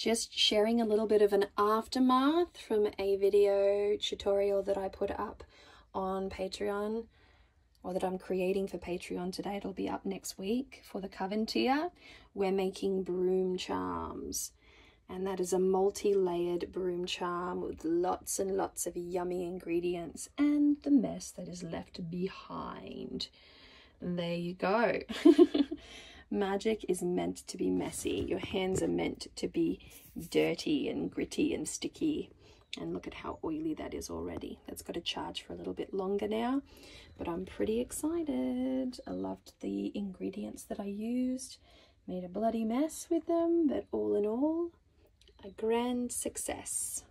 just sharing a little bit of an aftermath from a video tutorial that I put up on Patreon or that I'm creating for Patreon today. It'll be up next week for the Coven tier. We're making broom charms and that is a multi-layered broom charm with lots and lots of yummy ingredients and the mess that is left behind. There you go. Magic is meant to be messy. Your hands are meant to be dirty and gritty and sticky. And look at how oily that is already. That's got to charge for a little bit longer now, but I'm pretty excited. I loved the ingredients that I used. Made a bloody mess with them, but all in all, a grand success.